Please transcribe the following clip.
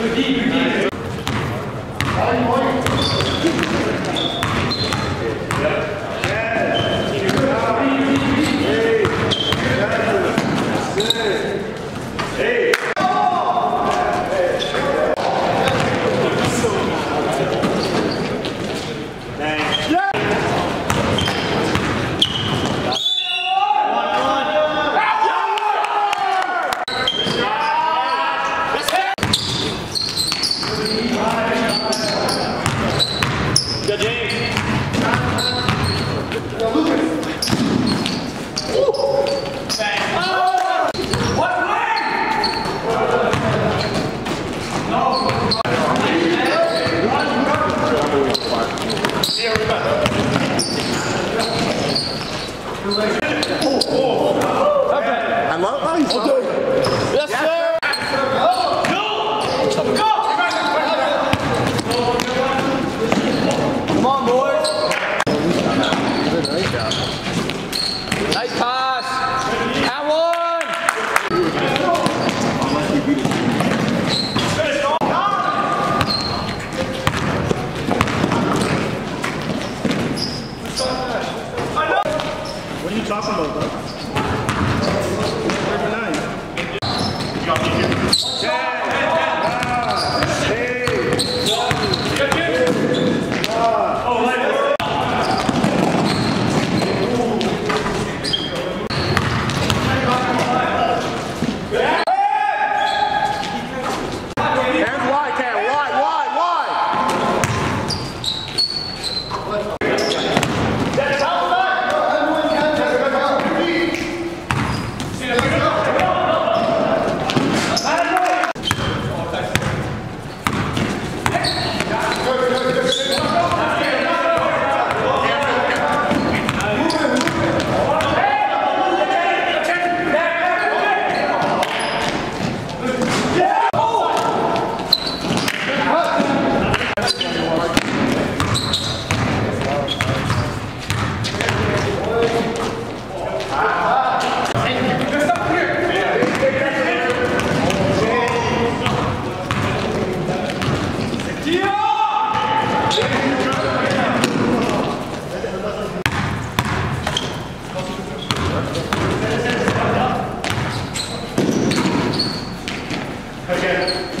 Good deed. See you, everybody. What are you talking about, bro? 39. Yeah. Yeah.